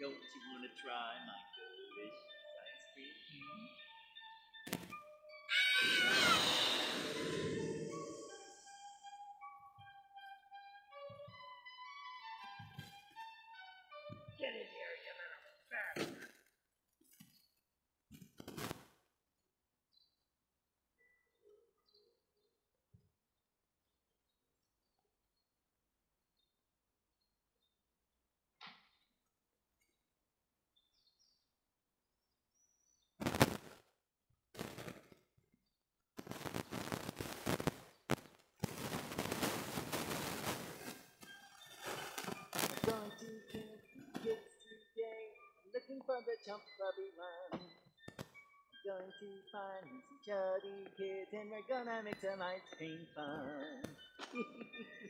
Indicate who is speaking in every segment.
Speaker 1: Don't you want to try my for the chump one. I'm going to find some chubby kids and we're gonna make some ice cream fun.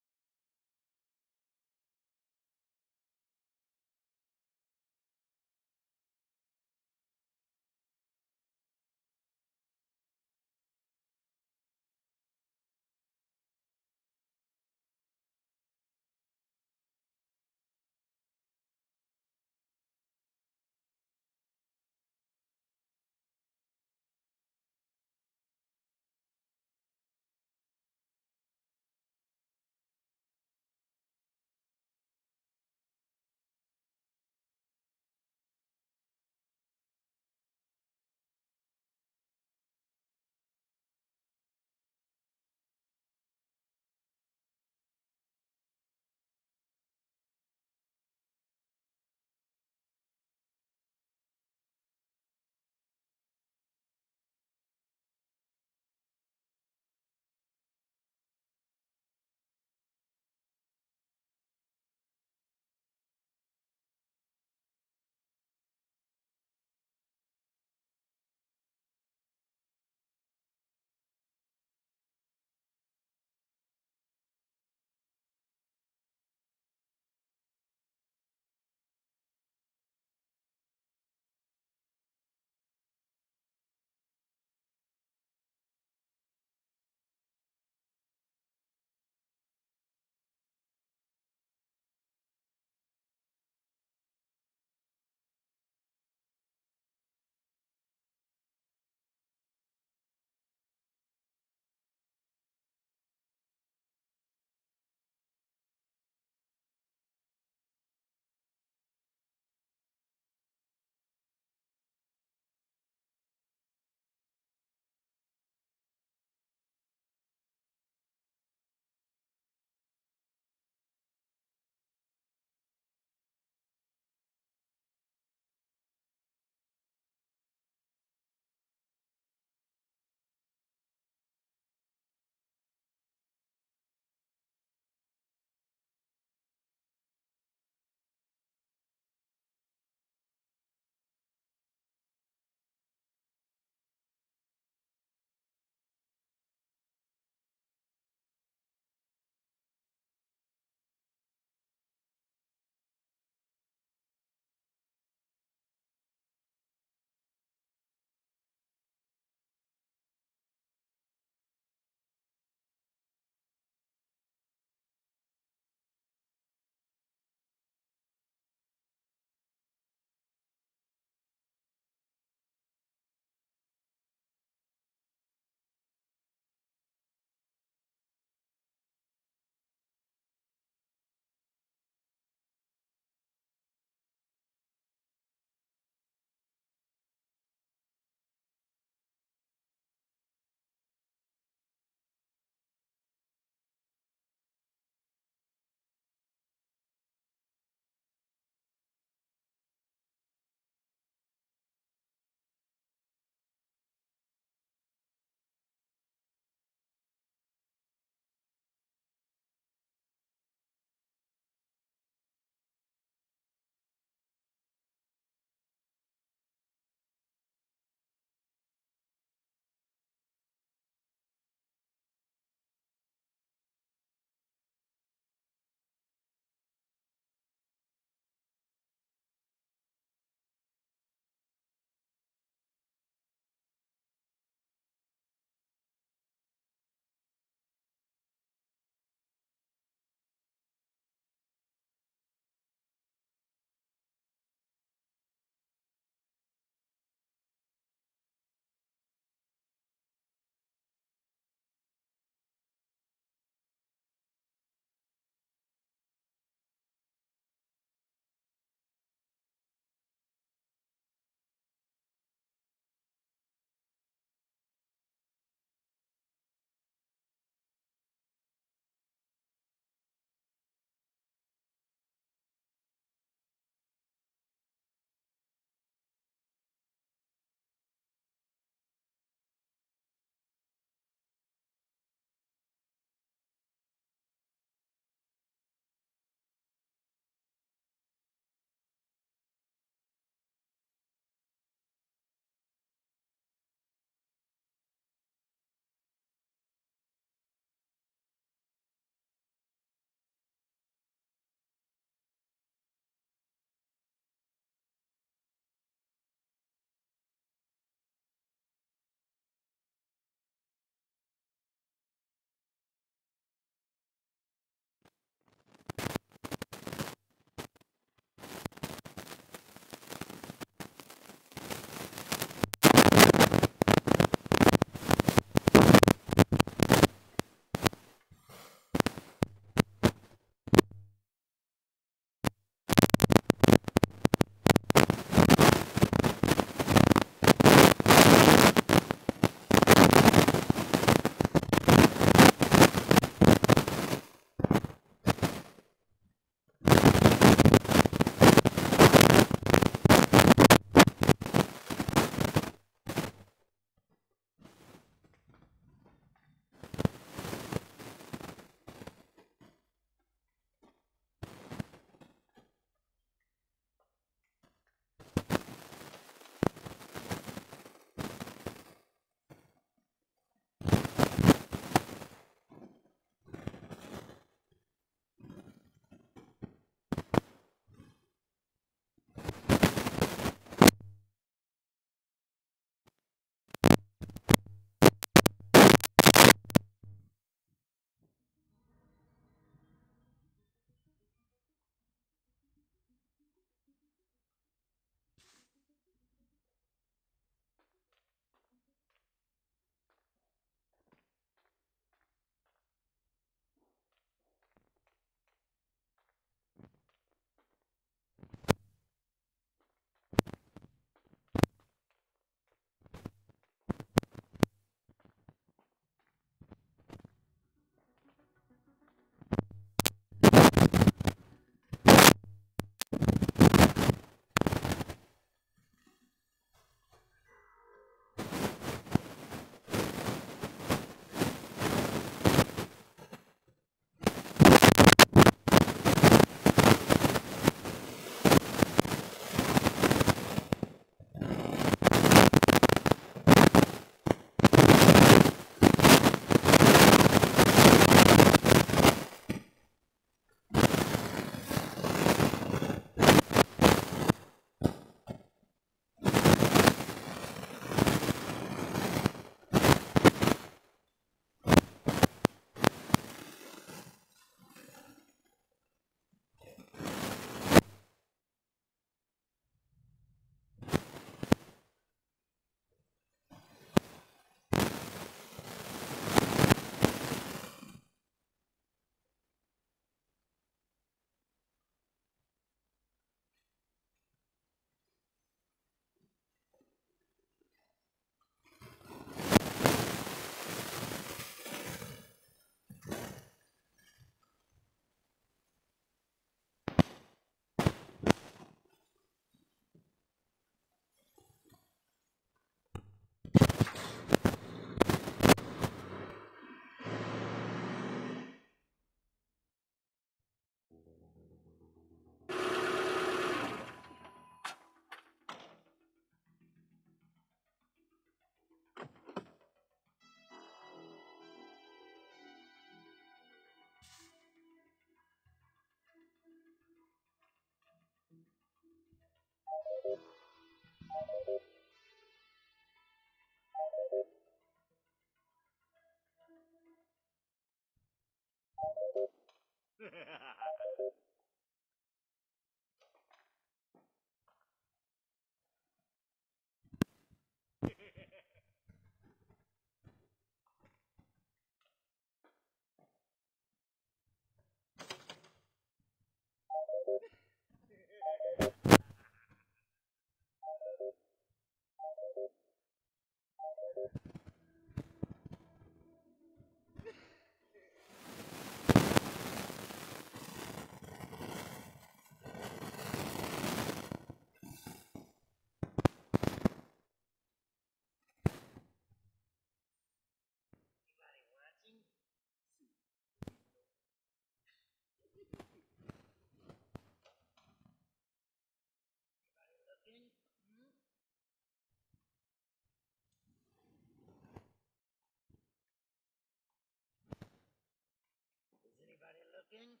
Speaker 2: Hmm?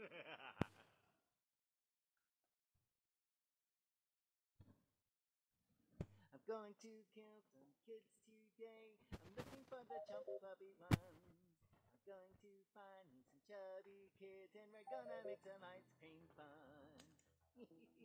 Speaker 1: I'm going to kill some kids today. I'm looking for the chump puppy ones. I'm going to find some chubby kids and we're gonna make some ice cream fun.